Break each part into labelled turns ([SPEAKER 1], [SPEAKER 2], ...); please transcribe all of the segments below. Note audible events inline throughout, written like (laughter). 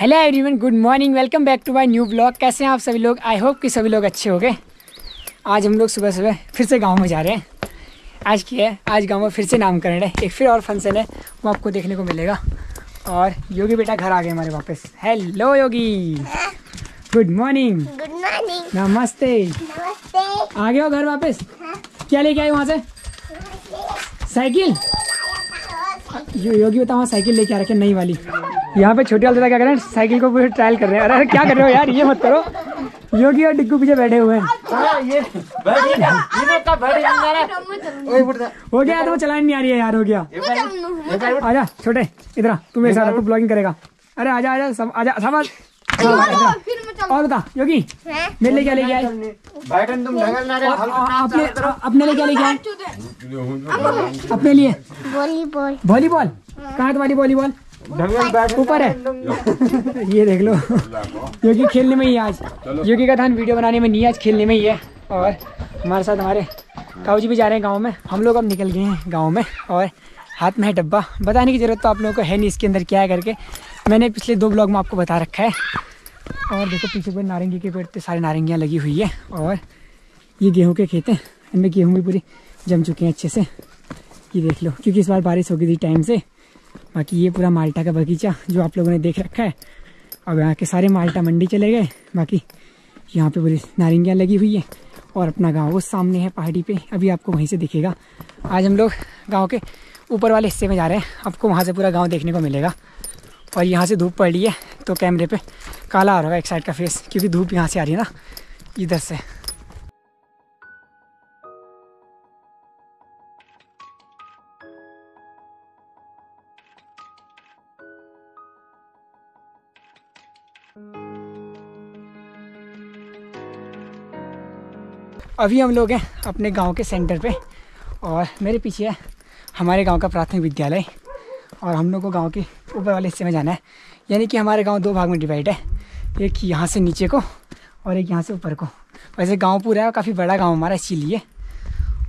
[SPEAKER 1] Hello everyone good morning welcome back to my new blog कैसे हैं आप सभी लोग? आई होप कि सभी लोग अच्छे हो गए। आज हम लोग सुबह सुबह फिर से गाँव में जा रहे हैं। आज की है? आज गाँव में फिर से नामकरण है। एक फिर और फ़ंक्शन है। वो आपको देखने को मिलेगा। और योगी बेटा घर आ गए हमारे वापस। Hello Yogi. Good morning
[SPEAKER 2] good morning
[SPEAKER 1] नमस्ते।
[SPEAKER 2] नमस्ते।
[SPEAKER 1] आ गए हो घर वापस? क्या लेके आए वहाँ से? साइकिल? यो, योगी बताओ वहाँ साइकिल लेके आ रखे नई वाली। यहाँ पे छोटे वाले क्या कर रहे हैं साइकिल को पूरे ट्रायल कर रहे हैं। अरे अरे क्या कर रहे हो यार? ये मत करो। योगी और डिग्गू पीछे बैठे हुए हैं। हो गया तो चलाने नहीं आ रही है यार हो गया। आजा छोटे इधर आ, तू मेरे साथ तू ब्लॉगिंग करेगा। अरे आजा आजा सब आजा सब आ- और बता योगी मेरे लिए क्या लेके आए?
[SPEAKER 3] बैठन तुम
[SPEAKER 1] अपने अपने लिए क्या लेके आए? अपने लिए?
[SPEAKER 2] वॉलीबॉल
[SPEAKER 1] वॉलीबॉल कहाँ तुम्हारी वॉलीबॉल ऊपर है। (laughs) ये देख लो। योगी खेलने में ही है आज। योगी का धान वीडियो बनाने में नहीं है आज खेलने में ही है। और हमारे साथ हमारे काऊ जी भी जा रहे हैं गाँव में। हम लोग अब निकल गए हैं गाँव में। और हाथ में है डब्बा। बताने की ज़रूरत तो आप लोगों को है नहीं इसके अंदर क्या है करके। मैंने पिछले दो ब्लॉग में आपको बता रखा है। और देखो पीछे पर नारंगी के पेड़ पे सारी नारंगियाँ लगी हुई है। और ये गेहूँ के खेत हैं। इनमें गेहूँ भी पूरी जम चुके हैं अच्छे से। ये देख लो क्योंकि इस बार बारिश हो गई थी टाइम से। बाकी ये पूरा माल्टा का बगीचा जो आप लोगों ने देख रखा है। अब यहाँ के सारे माल्टा मंडी चले गए। बाकी यहाँ पे पूरी नारंगियाँ लगी हुई है और अपना गाँव उस सामने है पहाड़ी पे। अभी आपको वहीं से दिखेगा। आज हम लोग गाँव के ऊपर वाले हिस्से में जा रहे हैं। आपको वहाँ से पूरा गाँव देखने को मिलेगा। और यहाँ से धूप पड़ रही है तो कैमरे पे काला आ रहा है एक साइड का फेस क्योंकि धूप यहाँ से आ रही है ना। इधर से। अभी हम लोग हैं अपने गाँव के सेंटर पे और मेरे पीछे है हमारे गाँव का प्राथमिक विद्यालय और हम लोग को गाँव के ऊपर वाले हिस्से में जाना है। यानी कि हमारे गाँव दो भाग में डिवाइड है। एक यहाँ से नीचे को और एक यहाँ से ऊपर को। वैसे गाँव पूरा है, काफ़ी बड़ा गाँव हमारा इसीलिए।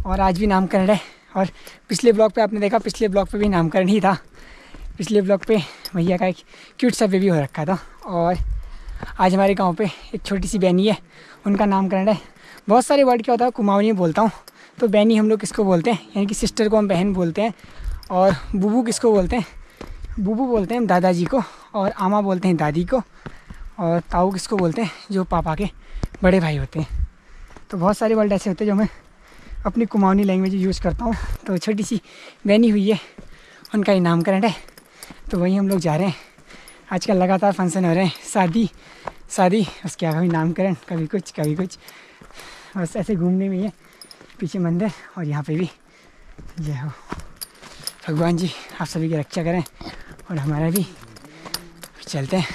[SPEAKER 1] और आज भी नामकरण है और पिछले ब्लॉग पे आपने देखा, पिछले ब्लॉग पे भी नामकरण ही था। पिछले ब्लॉग पे भैया का एक क्यूट सा बेबी हो रखा था और आज हमारे गाँव पे एक छोटी सी बहनी है, उनका नामकरण है। बहुत सारे वर्ड क्या होता है कुमाऊनी बोलता हूँ। तो बहनी हम लोग किसको बोलते हैं? यानी कि सिस्टर को हम बहन बोलते हैं और बुबू किसको बोलते हैं? बुबू बोलते हैं हम दादाजी को और आमा बोलते हैं दादी को और ताऊ किसको बोलते हैं? जो पापा के बड़े भाई होते हैं। तो बहुत सारे वर्ड ऐसे होते हैं जो मैं अपनी कुमाऊनी लैंग्वेज यूज़ करता हूँ। तो छोटी सी बहनी हुई है, उनका ही नामकरण है। तो वहीं हम लोग जा रहे हैं। आजकल लगातार फ़ंक्शन हो रहे हैं। शादी शादी, उसके आगे कभी नामकरण, कभी कुछ कभी कुछ। बस ऐसे घूमने में ही है। पीछे मंदिर और यहाँ पे भी। जय हो। भगवान जी, आप सभी की रक्षा करें और हमारा भी। चलते हैं।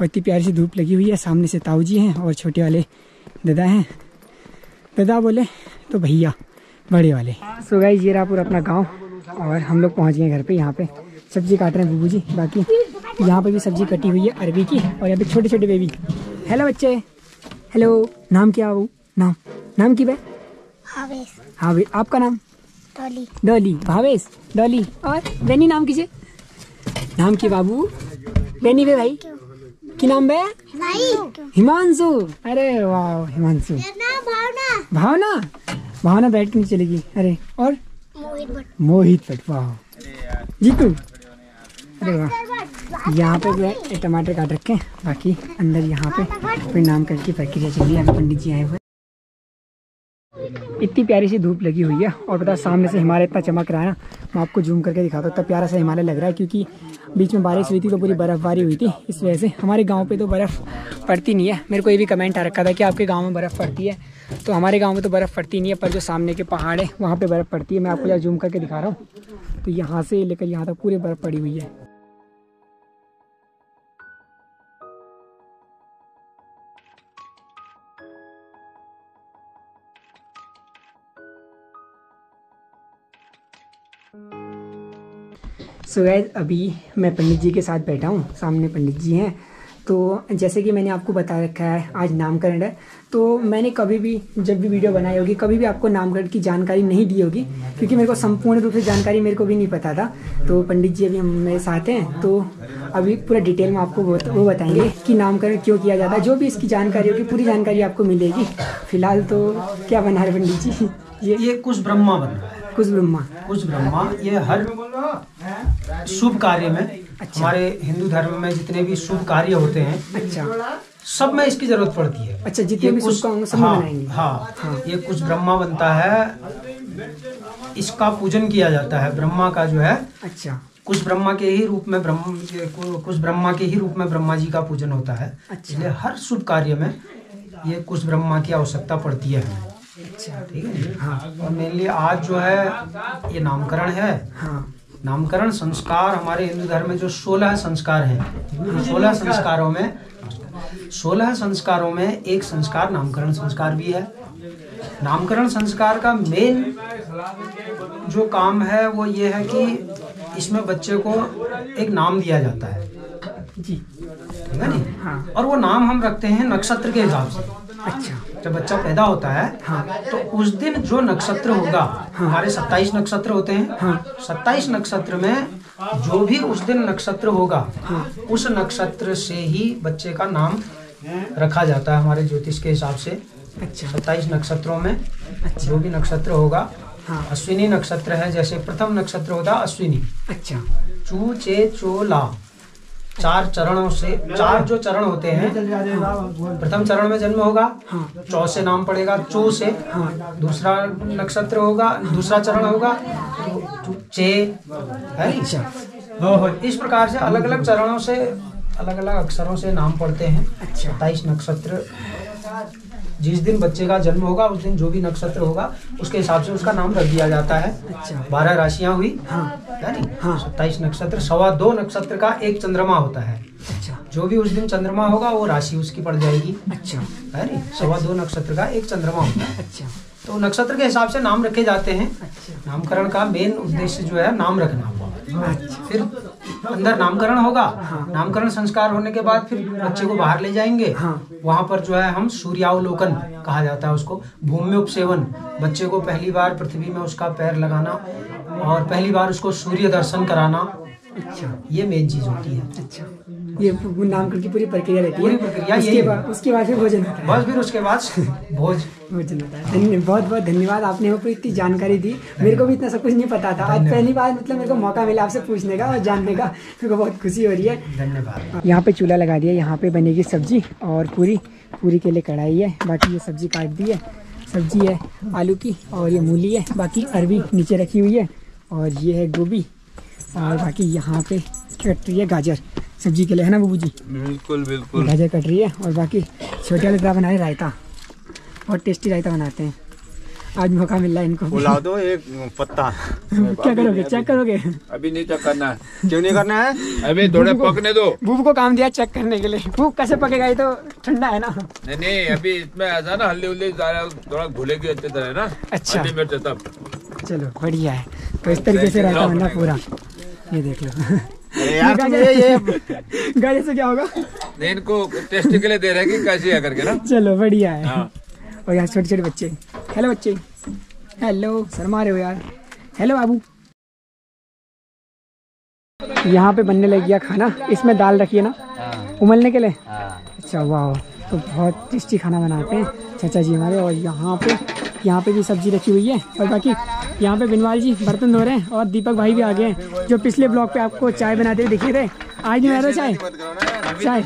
[SPEAKER 1] और इतनी प्यारी सी धूप लगी हुई है। सामने से ताऊ जी हैं और छोटे वाले दादा हैं। दादा बोले तो भैया, बड़े वाले। सो गाइस ये रहा पूरा अपना गाँव और हम लोग पहुँच गए घर पे, यहाँ पे। सब्ज़ी काट रहे हैं बुबू जी, बाकी यहाँ पे भी सब्ज़ी कटी हुई है अरबी की और यहाँ पे छोटे छोटे बेबी हेलो बच्चे। हेलो नाम क्या है नाम। नाम की बे?
[SPEAKER 2] हावेस।
[SPEAKER 1] हाँ भाई आपका नाम?
[SPEAKER 2] टॉली
[SPEAKER 1] डॉली। भावेश डॉली। और बेनी नाम कीजिए नाम की बाबू। बेनी बे भाई। की नाम बे?
[SPEAKER 2] भाई।
[SPEAKER 1] हिमांशु। अरे वाह हिमांशु।
[SPEAKER 2] भावना।
[SPEAKER 1] भावना? भावना बैठ के नहीं चलेगी अरे और?
[SPEAKER 2] मोहित भट्ट।
[SPEAKER 1] मोहित भट्ट वाह। जीतू। अरे वाह। यहाँ पे जो है टमाटर काट रखे हैं, बाकी अंदर यहाँ पे फिर करके प्रक्रिया चल रही है, अभी पंडित जी आए हुए इतनी प्यारी सी धूप लगी हुई है, और पता सामने से हिमालय इतना चमक रहा है ना, मैं आपको जूम करके दिखाता हूँ, इतना प्यारा सा हिमालय लग रहा है, क्योंकि बीच में बारिश हुई थी तो पूरी बर्फ़बारी हुई थी, इस वजह से हमारे गाँव पे तो बर्फ़ पड़ती नहीं है। मेरे को ये भी कमेंट आ रखा था कि आपके गाँव में बर्फ़ पड़ती है तो हमारे गाँव में तो बर्फ़ पड़ती नहीं है, पर जो सामने के पहाड़ है, वहाँ पर बर्फ़ पड़ती है, मैं आपको यहाँ जूम करके दिखा रहा हूँ। तो यहाँ से लेकर यहाँ तक पूरी बर्फ़ पड़ी हुई है। सो so guys, अभी मैं पंडित जी के साथ बैठा हूँ। सामने पंडित जी हैं। तो जैसे कि मैंने आपको बता रखा है आज नामकरण है। तो मैंने कभी भी जब भी वीडियो बनाई होगी कभी भी आपको नामकरण की जानकारी नहीं दी होगी क्योंकि मेरे को संपूर्ण रूप से जानकारी मेरे को भी नहीं पता था। तो पंडित जी अभी हम मेरे साथ हैं। तो अभी पूरा डिटेल में आपको वो वो बताएँगे कि नामकरण क्यों किया जाता है। जो भी इसकी जानकारी होगी पूरी जानकारी आपको मिलेगी। फ़िलहाल तो क्या बना है पंडित जी? ये
[SPEAKER 4] ये कुछ ब्रह्मा बन रहा है।
[SPEAKER 1] कुछ ब्रह्मा।
[SPEAKER 4] कुछ ब्रह्मा ये हर शुभ कार्य में अच्छा। हमारे हिंदू धर्म में जितने भी शुभ कार्य होते हैं
[SPEAKER 1] अच्छा।
[SPEAKER 4] सब में इसकी ज़रूरत पड़ती है।
[SPEAKER 1] अच्छा जितने भी
[SPEAKER 4] कुछ-
[SPEAKER 1] सब में
[SPEAKER 4] हाँ, हाँ ये कुछ ब्रह्मा बनता है इसका पूजन किया जाता है। ब्रह्मा का जो है
[SPEAKER 1] अच्छा।
[SPEAKER 4] कुछ ब्रह्मा के ही रूप में ब्रह्म कुछ ब्रह्मा के ही रूप में ब्रह्मा जी का पूजन होता है।
[SPEAKER 1] अच्छा।
[SPEAKER 4] इसलिए हर शुभ कार्य में ये कुछ ब्रह्मा की आवश्यकता पड़ती है। हमें
[SPEAKER 1] अच्छा।
[SPEAKER 4] ठीक है हाँ। और मेनली आज जो है ये नामकरण है।
[SPEAKER 1] हाँ।
[SPEAKER 4] नामकरण संस्कार हमारे हिंदू धर्म में जो सोलह संस्कार हैं सोलह संस्कारों में सोलह संस्कारों में एक संस्कार नामकरण संस्कार भी है। नामकरण संस्कार का मेन जो काम है वो ये है कि इसमें बच्चे को एक नाम दिया जाता है।
[SPEAKER 1] जी।
[SPEAKER 4] ठीक है नी
[SPEAKER 1] हाँ।
[SPEAKER 4] और वो नाम हम रखते हैं नक्षत्र के हिसाब से।
[SPEAKER 1] अच्छा।
[SPEAKER 4] जब बच्चा पैदा होता है
[SPEAKER 1] हाँ
[SPEAKER 4] तो उस दिन जो नक्षत्र होगा हमारे 27 नक्षत्र होते हैं
[SPEAKER 1] हाँ
[SPEAKER 4] 27 नक्षत्र में जो भी उस दिन नक्षत्र होगा
[SPEAKER 1] हाँ
[SPEAKER 4] उस नक्षत्र से ही बच्चे का नाम रखा जाता है हमारे ज्योतिष के हिसाब से।
[SPEAKER 1] अच्छा।
[SPEAKER 4] 27 नक्षत्रों में अच्छा। जो भी नक्षत्र होगा
[SPEAKER 1] हाँ।
[SPEAKER 4] अश्विनी नक्षत्र है जैसे प्रथम नक्षत्र होता है अश्विनी।
[SPEAKER 1] अच्छा।
[SPEAKER 4] चू चे चो ला। चार चरणों से चार जो चरण होते हैं प्रथम चरण में जन्म होगा चौ से नाम पड़ेगा चो से दूसरा नक्षत्र होगा दूसरा चरण होगा चे है
[SPEAKER 1] अच्छा।
[SPEAKER 4] इस प्रकार से अलग अलग चरणों से अलग अलग अक्षरों से नाम पड़ते हैं
[SPEAKER 1] अच्छा।
[SPEAKER 4] सत्ताईस नक्षत्र जिस दिन बच्चे का जन्म होगा उस दिन जो भी नक्षत्र होगा उसके हिसाब से उसका नाम रख दिया जाता है।
[SPEAKER 1] अच्छा।
[SPEAKER 4] बारह राशियाँ हुई।
[SPEAKER 1] हाँ।
[SPEAKER 4] है
[SPEAKER 1] हाँ।
[SPEAKER 4] सत्ताईस नक्षत्र सवा दो नक्षत्र का एक चंद्रमा होता है।
[SPEAKER 1] अच्छा।
[SPEAKER 4] जो भी उस दिन चंद्रमा होगा वो राशि उसकी पड़ जाएगी।
[SPEAKER 1] अच्छा।
[SPEAKER 4] है सवा दो नक्षत्र का एक चंद्रमा होता है।
[SPEAKER 1] अच्छा।
[SPEAKER 4] तो नक्षत्र के हिसाब से नाम रखे जाते हैं।
[SPEAKER 1] अच्छा।
[SPEAKER 4] नामकरण का मेन उद्देश्य जो है नाम रखना।
[SPEAKER 1] अच्छा।
[SPEAKER 4] फिर अंदर नामकरण होगा। नामकरण संस्कार होने के बाद फिर बच्चे को बाहर ले जाएँगे।
[SPEAKER 1] हाँ।
[SPEAKER 4] वहाँ पर जो है हम सूर्यावलोकन कहा जाता है उसको। भूमि उपसेवन। बच्चे को पहली बार पृथ्वी में उसका पैर लगाना और पहली बार उसको सूर्य दर्शन कराना।
[SPEAKER 1] अच्छा।
[SPEAKER 4] ये मेन चीज़ होती है।
[SPEAKER 1] अच्छा। ये नामकरण की पूरी प्रक्रिया रहती है।
[SPEAKER 4] प्रक्रिया
[SPEAKER 1] उसके बाद उसके बाद फिर भोजन होता है।
[SPEAKER 4] बस फिर उसके बाद भोज।
[SPEAKER 1] भोजन होता है। बहुत बहुत धन्यवाद आपने पूरी इतनी जानकारी दी। मेरे को भी इतना सब कुछ नहीं पता था। आज पहली बार मतलब मेरे को मौका मिला आपसे पूछने का और जानने का। मेरे को बहुत खुशी हो रही है।
[SPEAKER 4] धन्यवाद।
[SPEAKER 1] यहाँ पे चूल्हा लगा दिया। यहाँ पे बनेगी सब्ज़ी और पूरी पूरी के लिए कढ़ाई है। बाकी ये सब्ज़ी काट दी है। सब्ज़ी है आलू की और ये मूली है। बाकी अरबी नीचे रखी हुई है। और ये है गोभी। और बाकी यहाँ पे कट रही है गाजर। सब्ज़ी के लिए है ना बाबू जी
[SPEAKER 5] बिल्कुल बिल्कुल।
[SPEAKER 1] गाजर कट रही है और बाकी छोटे वाले बना रहे रायता। बहुत टेस्टी रायता बनाते हैं। आज मौका मिल रहा है इनको।
[SPEAKER 5] बुला दो एक पत्ता। (laughs)
[SPEAKER 1] क्या करोगे चेक करोगे?
[SPEAKER 5] अभी नहीं चेक करना है।
[SPEAKER 3] क्यों नहीं करना है?
[SPEAKER 5] अभी थोड़े पकने दो।
[SPEAKER 1] भूप को काम दिया चेक करने के लिए। भूप कैसे पकेगा ये तो ठंडा है ना?
[SPEAKER 5] नहीं नहीं अभी इसमें ऐसा ना हल्दी उल्दी थोड़ा घुलेगी अच्छी तरह ना?
[SPEAKER 1] अच्छा।
[SPEAKER 5] मिर्च तब
[SPEAKER 1] चलो बढ़िया है। तो इस तरीके से रायता बनना पूरा। ये देख लो।
[SPEAKER 3] यार तुम ये ये (laughs)
[SPEAKER 1] गाजर से क्या होगा?
[SPEAKER 5] नहीं इनको टेस्ट के लिए दे रहे हैं कि कैसी है करके ना।
[SPEAKER 1] चलो बढ़िया है।
[SPEAKER 5] हाँ।
[SPEAKER 1] और यहाँ छोटे छोटे बच्चे। हेलो बच्चे। हेलो शर्मा रहे हो यार। हेलो बाबू। यहाँ पे बनने लग गया खाना। इसमें दाल रखी है। ना उमलने के लिए। अच्छा वाह। तो बहुत टेस्टी खाना बनाते हैं चाचा जी हमारे। और यहाँ पे यहाँ पे भी सब्ज़ी रखी हुई है। और बाकी यहाँ पे बिनवाल जी बर्तन धो रहे हैं और दीपक भाई भी आ गए हैं जो पिछले ब्लॉग पे आपको चाय बनाते हुए दिखे थे। आज नहीं बना रहे हो चाय? चाय?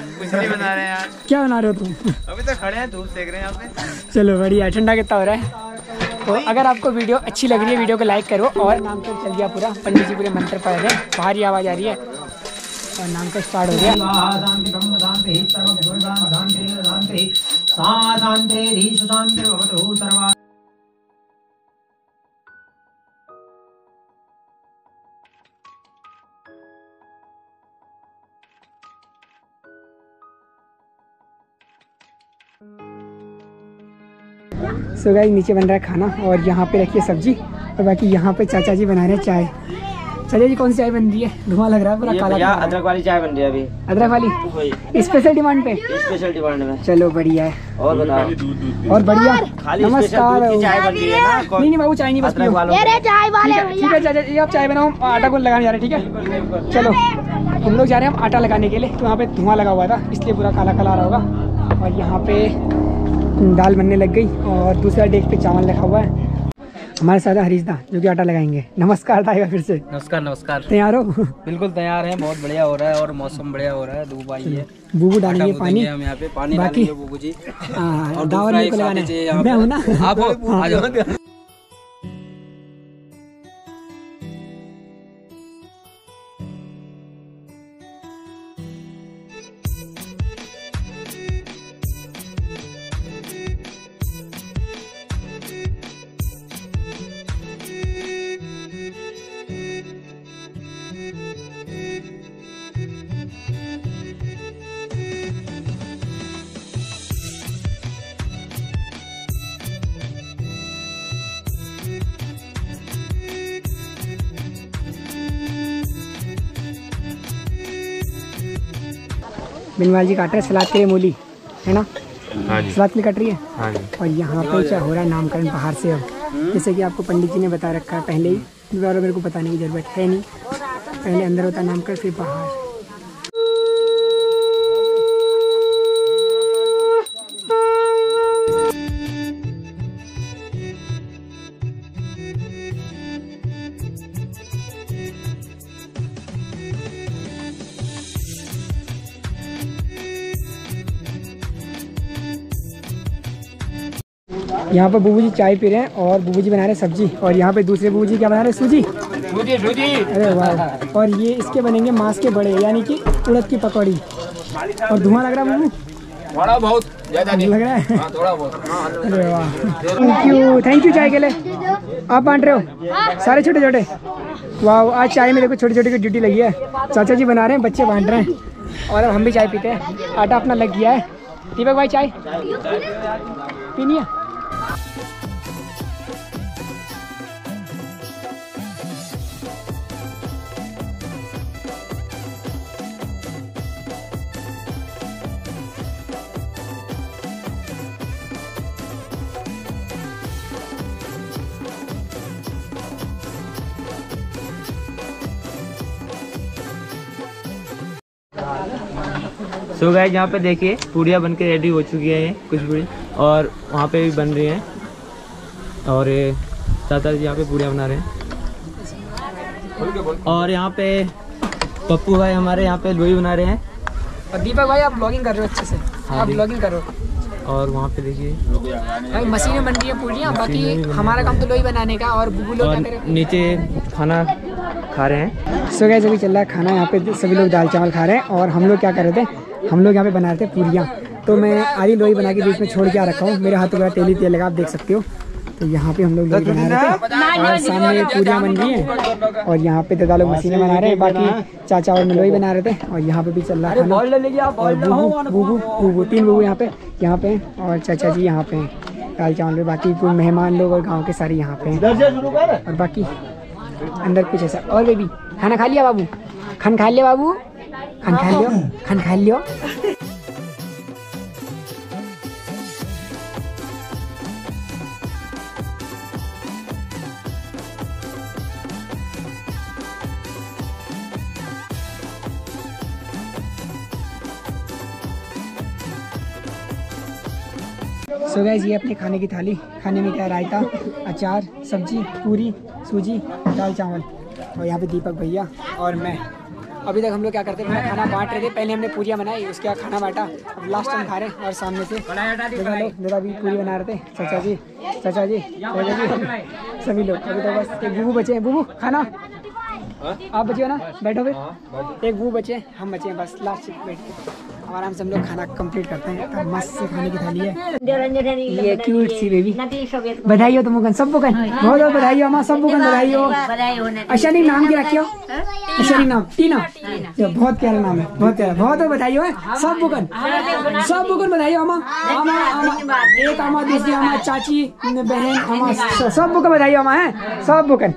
[SPEAKER 3] बना रहे हैं
[SPEAKER 1] क्या बना रहे हो तुम?
[SPEAKER 3] अभी तो खड़े हैं धूप सेक रहे हैं यहाँ पे।
[SPEAKER 1] चलो बढ़िया ठंडा कितना हो रहा है? तो अगर आपको वीडियो अच्छी लग रही है वीडियो को लाइक करो और नाम तो चल गया पूरा पंडित जी पूरे मंत्र पढ़ रहे हैं बाहरी आवाज़ आ रही है। और नाम का स्टार्ट हो गया।
[SPEAKER 4] सा
[SPEAKER 1] गाइस नीचे बन रहा है खाना और यहाँ पे रखिए सब्ज़ी और बाकी यहाँ पे चाचा जी बना रहे हैं चाय। संजय जी कौन सी चाय बन रही है? धुआँ लग रहा है पूरा काला
[SPEAKER 3] अदरक वाली चाय बन रही है अभी।
[SPEAKER 1] अदरक वाली? स्पेशल डिमांड पे?
[SPEAKER 3] स्पेशल डिमांड में।
[SPEAKER 1] चलो बढ़िया है।
[SPEAKER 3] और बताओ।
[SPEAKER 1] और बढ़िया। नमस्कार
[SPEAKER 3] दूध की चाय बन रही है ना? कौन-
[SPEAKER 1] नहीं नहीं बाबू चाय नहीं बस ठीक है चाचा जी आप चाय बनाओ आटा को लगाने जा रहे ठीक है? चलो हम लोग जा रहे हैं हम आटा लगाने के लिए तो वहाँ पे धुआँ लगा हुआ था इसलिए पूरा काला काला आ रहा होगा। और यहाँ पे दाल बनने लग गई और दूसरा डेग पे चावल रखा हुआ है। हमारे साथ हरीशदा जो कि आटा लगाएँगे। नमस्कार फिर से।
[SPEAKER 6] नमस्कार नमस्कार।
[SPEAKER 1] तैयार हो?
[SPEAKER 6] बिल्कुल तैयार है बहुत बढ़िया हो रहा है और मौसम बढ़िया हो रहा है। धूप आई है।
[SPEAKER 1] बूबू डालेंगे
[SPEAKER 6] है
[SPEAKER 1] पानी।
[SPEAKER 6] हम यहाँ पे। पानी
[SPEAKER 1] बाकी-
[SPEAKER 6] बूबू जी।
[SPEAKER 1] हाँ,
[SPEAKER 6] और दावर
[SPEAKER 1] लगाना मैं हूँ ना।
[SPEAKER 6] आप
[SPEAKER 1] बिनवाल जी काट रहे हैं सलाद के लिए मूली है ना?
[SPEAKER 3] हाँ जी।
[SPEAKER 1] सलाद के लिए कट रही है?
[SPEAKER 3] हाँ जी।
[SPEAKER 1] और यहाँ पर क्या हो रहा है नामकरण बाहर से अब? जैसे कि आपको पंडित जी ने बता रखा है पहले ही दोबारा मेरे को बताने की ज़रूरत है नहीं। पहले अंदर होता नामकरण फिर बाहर यहाँ पर बूबू जी चाय पी रहे हैं और बूबू जी बना रहे हैं सब्ज़ी। और यहाँ पे दूसरे बूबू जी क्या बना रहे हैं? सूजी। अरे वाह। और ये इसके बनेंगे मांस के बड़े यानी कि उड़द की पकौड़ी। और धुआँ लग रहा है बूबू?
[SPEAKER 5] थोड़ा बहुत ज़्यादा नहीं।
[SPEAKER 1] लग रहा है?
[SPEAKER 5] हाँ थोड़ा बहुत।
[SPEAKER 1] अरे वाह। थैंक यू थैंक यू चाय के लिए। आप बांट रहे हो? सारे छोटे छोटे? वाह आज चाय में देखो छोटी छोटी की ड्यूटी लगी है। चाचा जी बना रहे हैं बच्चे बांट रहे हैं। और अब हम भी चाय पीते हैं। आटा अपना लग गया है। दीपक भाई चाय? पीनी है?
[SPEAKER 3] सो गाइस यहाँ पे देखिए पूड़िया बन के रेडी हो चुकी है कुछ पूड़ी और वहाँ पे भी बन रही हैं। और ये चाचा जी यहाँ पे पूड़ियाँ बना रहे हैं। और यहाँ पे पप्पू भाई हमारे यहाँ पे लोई बना रहे हैं।
[SPEAKER 1] और दीपक भाई आप ब्लॉगिंग कर रहे हो अच्छे से।
[SPEAKER 3] हाँ
[SPEAKER 1] आप ब्लॉगिंग करो
[SPEAKER 3] और वहाँ पे देखिए।
[SPEAKER 1] भाई मशीनें बन रही है पूरियाँ बाकी हमारा काम तो लोही बनाने का और बुबू लोग
[SPEAKER 3] नीचे खाना खा रहे हैं।
[SPEAKER 1] सो गैस अभी चल रहा है खाना यहाँ पे सभी लोग दाल चावल खा रहे हैं और हम लोग क्या कर रहे थे? हम लोग यहाँ पे बना रहे थे पूरियाँ तो मैं आधी लोई बना के बीच में छोड़ के आ रखा हूँ। मेरे हाथ में तेली तेल लगा आप देख सकते हो। तो यहाँ पे हम लोग लोई बना रहे थे और सामने पूरियाँ बन रही हैं। और यहाँ पे दादा लोग मशीनें बना रहे हैं। बाकी चाचा और मैं लोई बना रहे थे। और यहाँ पे भी चल रहा है और बूबू बूबू बूबू तीन बूबू यहाँ पे यहाँ पे और चाचा जी यहाँ पे हैं। दाल चावल में बाकी मेहमान लोग और गाँव के सारे यहाँ पे हैं। और बाकी अंदर कुछ ऐसा। और बेबी खाना खा लिया बाबू? खान खा लिया बाबू? खान खा लियो? खान खा लियो? सो गैस ये अपने खाने की थाली खाने में क्या है, रायता अचार सब्ज़ी पूरी सूजी दाल चावल। और यहाँ पे दीपक भैया और मैं। अभी तक हम लोग क्या करते थे? खाना बांट रहे थे। पहले हमने पूरियाँ बनाई उसके बाद खाना बांटा। अब लास्ट टाइम खा रहे हैं और सामने से दादा भी पूरी बना रहे थे। चाचा जी चाचा जी चाचा जी सभी लोग। अभी तो बस एक बूबू बचे हैं। बूबू खाना। आप बचे हो ना? बैठो फिर। एक बूबू बचे हैं हम बचे हैं। बस लास्ट बैठ आराम से हम लोग खाना कंप्लीट करते हैं। तब मस्त से खाने की थाली है। ये क्यूट सी बेबी बधाई हो तुम मुगन सब बुकन बहुत बहुत बधाई हो अम्मा सब बुकन बधाई हो अच्छा नहीं नाम क्या रखियो? अच्छा नहीं नाम टीना। ये बहुत प्यारा नाम है बहुत प्यारा। बहुत बहुत बधाई हो। है। सब बुकन सब बुकन बधाई हो अम्मा अम्मा। अम्मा एक अम्मा दूसरी अम्मा चाची बहन अम्मा सब बुकन बधाई हो अम्मा है। सब बुकन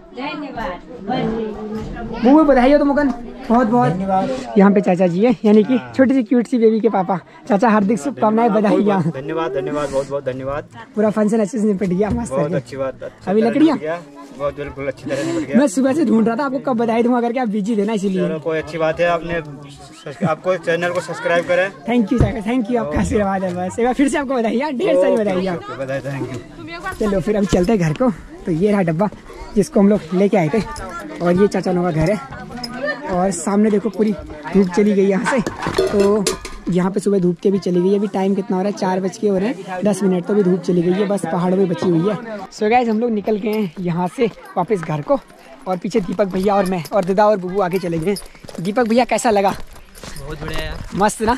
[SPEAKER 1] बुआ बधाई हो तुम मुगन बहुत बहुत। यहाँ पे चाचा जी है यानी कि छोटी सी क्यूट सी बेबी के पापा। चाचा हार्दिक शुभकामनाएँ बधाइयाँ।
[SPEAKER 7] धन्यवाद धन्यवाद बहुत बहुत धन्यवाद।
[SPEAKER 1] पूरा फ़ंक्शन अच्छे से निपट गया मस्त
[SPEAKER 7] बहुत अच्छी बात
[SPEAKER 1] अभी लकड़ियाँ?
[SPEAKER 7] बहुत बिल्कुल अच्छी तरह निपट गया।
[SPEAKER 1] मैं सुबह से ढूंढ रहा था आपको कब बधाई दूँगा करके आप बिज़ी थे ना इसीलिए।
[SPEAKER 7] कोई अच्छी बात है आपने आपको चैनल को सब्सक्राइब करें।
[SPEAKER 1] Thank you sir thank you आपका आशीर्वाद है बस। एक बार फिर से आपको बधाइयाँ ढेर सारी बधाइयाँ।
[SPEAKER 7] बधाई थैंक यू
[SPEAKER 1] चलो फिर अभी चलते हैं घर को। तो ये रहा डब्बा जिसको हम लोग लेके आए थे। और ये चाचा लोगों का घर है। और सामने देखो पूरी धूप चली गई यहाँ से। तो यहाँ पे सुबह धूप के भी चली गई अभी टाइम कितना हो रहा है? चार बज के हो रहे हैं। दस मिनट तो अभी धूप चली गई है। बस पहाड़ों में बची हुई है। सो गैस हम लोग निकल गए हैं यहाँ से वापस घर को। और पीछे दीपक भैया और मैं और दादा और बबू आगे चले गए दीपक भैया, कैसा लगा?
[SPEAKER 3] बहुत बढ़िया यार।
[SPEAKER 1] मस्त ना?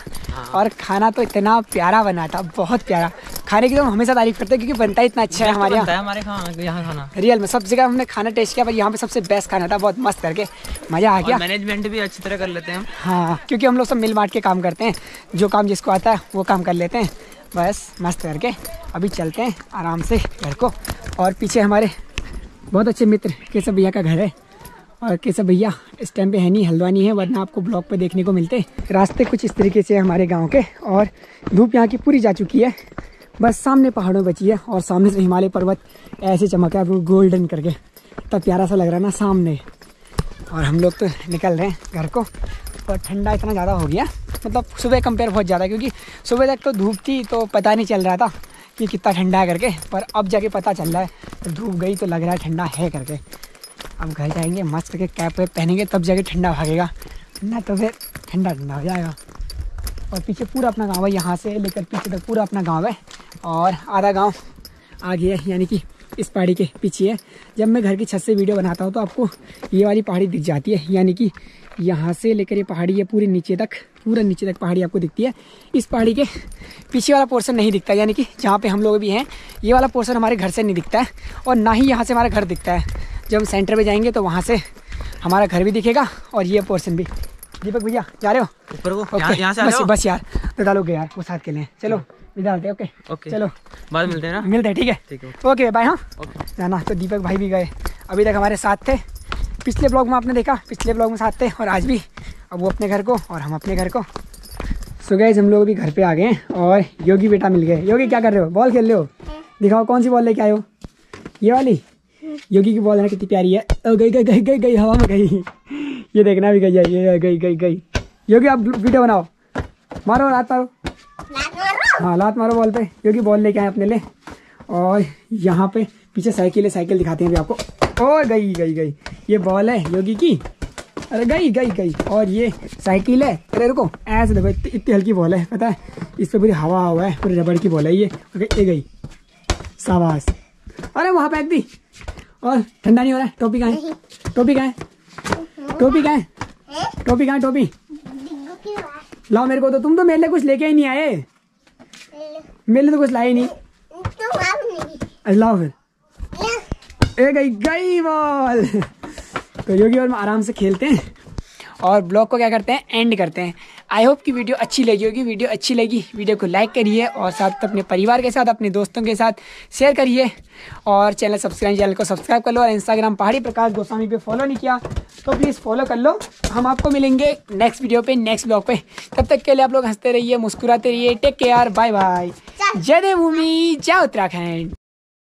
[SPEAKER 1] और खाना तो इतना प्यारा बना था बहुत प्यारा। खाने की तो हम हमेशा तारीफ़ करते हैं क्योंकि बनता ही इतना अच्छा है हमारे यहाँ।
[SPEAKER 3] हमारे यहाँ खाना।
[SPEAKER 1] रियल में सब जगह हमने खाना टेस्ट किया पर यहाँ पे सबसे बेस्ट खाना था बहुत मस्त करके। मज़ा आ गया।
[SPEAKER 3] मैनेजमेंट भी अच्छी तरह कर लेते हैं
[SPEAKER 1] हाँ क्योंकि हम लोग सब मिल बांट के काम करते हैं। जो काम जिसको आता है वो काम कर लेते हैं। बस मस्त करके। अभी चलते हैं आराम से घर को। और पीछे हमारे बहुत अच्छे मित्र के सब भैया का घर है। और कैसे भैया, इस टाइम पे है नहीं हल्द्वानी है, वरना आपको ब्लॉग पे देखने को मिलते। रास्ते कुछ इस तरीके से हमारे गाँव के, और धूप यहाँ की पूरी जा चुकी है। बस सामने पहाड़ों बची है, और सामने से हिमालय पर्वत ऐसे चमक रहा है गोल्डन करके। तब प्यारा सा लग रहा है ना सामने। और हम लोग तो निकल रहे हैं घर को और ठंडा इतना ज़्यादा हो गया। मतलब सुबह कंपेयर बहुत ज़्यादा, क्योंकि सुबह तक तो धूप थी तो पता नहीं चल रहा था कि कितना ठंडा है करके, पर अब जाके पता चल रहा है तो धूप गई तो लग रहा है ठंडा है करके। अब घर जाएँगे, मस्त करके कैप वैप पहनेंगे, तब जाके ठंडा भागेगा। ना तो फिर ठंडा ठंडा हो जाएगा। और पीछे पूरा अपना गाँव है, यहाँ से लेकर पीछे तक पूरा अपना गाँव है। और आधा गाँव आगे है, यानी कि इस पहाड़ी के पीछे है। जब मैं घर की छत से वीडियो बनाता हूँ तो आपको ये वाली पहाड़ी दिख जाती है। यानी कि यहाँ से लेकर ये पहाड़ी है, पूरे नीचे तक, पूरा नीचे तक पहाड़ी आपको दिखती है। इस पहाड़ी के पीछे वाला पोर्शन नहीं दिखता, यानी कि जहाँ पे हम लोग भी हैं, ये वाला पोर्शन हमारे घर से नहीं दिखता है, और ना ही यहाँ से हमारा घर दिखता है। जब हम सेंटर पे जाएँगे तो वहाँ से हमारा घर भी दिखेगा और ये पोर्शन भी। दीपक भैया जा रहे हो?
[SPEAKER 3] ऊपर को
[SPEAKER 1] ओके
[SPEAKER 3] यहाँ यहाँ से
[SPEAKER 1] बस बस यार दादा लोग गए यार वो साथ के लिए। चलो विदा होते ओके
[SPEAKER 3] ओके
[SPEAKER 1] चलो।
[SPEAKER 3] बाद मिलते हैं ना?
[SPEAKER 1] मिलते हैं ठीक है?
[SPEAKER 3] ठीक है
[SPEAKER 1] ओके बाय हाँ?
[SPEAKER 3] ओके
[SPEAKER 1] जाना तो दीपक भाई भी गए। अभी तक हमारे साथ थे। पिछले ब्लॉग में आपने देखा पिछले ब्लॉग में साथ थे और आज भी। अब वो अपने घर को और हम अपने घर को। सो गए हम लोग अभी घर पे आ गए और योगी बेटा मिल गए योगी क्या कर रहे हो? बॉल खेल रहे हो? दिखाओ कौन सी बॉल लेके आए हो? ये वाली? योगी की बॉल है ना कितनी प्यारी है। ओ, गई गई गई गई गई हवा में गई। ये देखना भी गई ये गई गई गई। योगी आप वीडियो बनाओ। मारो रात मारो। हाँ लात मारो बॉल पे। योगी बॉल लेके आए अपने लिए। और यहाँ पे पीछे साइकिल है साइकिल दिखाते हैं अभी आपको। और गई गई गई। ये बॉल है योगी की। अरे गई गई गई। और ये साइकिल है। अरे रुको। ऐसे देखो इतनी हल्की बॉल है पता है? इस पर पूरी हवा हुआ है पूरी रबड़ की बॉल है ये। ओके, ये गई। शाबाश। अरे वहाँ फेंक दी और ठंडा नहीं हो रहा है? टोपी कहाँ है। टोपी कहाँ है? टोपी कहाँ है? टोपी कहाँ टोपी। लाओ मेरे को तो तुम तो मेरे लिए कुछ लेके ही नहीं आए। मेरे लिए तो कुछ लाए ही नहीं। अरे लाओ फिर। ए गई गई बॉल। तो योगी और आराम से खेलते हैं। और ब्लॉग को क्या करते हैं? एंड करते हैं। आई होप कि वीडियो अच्छी लगी होगी। वीडियो अच्छी लगी वीडियो को लाइक करिए और साथ अपने परिवार के साथ अपने दोस्तों के साथ शेयर करिए। और चैनल सब्सक्राइब चैनल को सब्सक्राइब कर लो और इंस्टाग्राम पहाड़ी प्रकाश गोस्वामी पे फॉलो नहीं किया तो प्लीज़ फॉलो कर लो। हम आपको मिलेंगे नेक्स्ट वीडियो पे नेक्स्ट ब्लॉग पे। तब तक के लिए आप लोग हँसते रहिए मुस्कुराते रहिए। टेक केयर बाय बाय जय देवभूमि जय उत्तराखंड।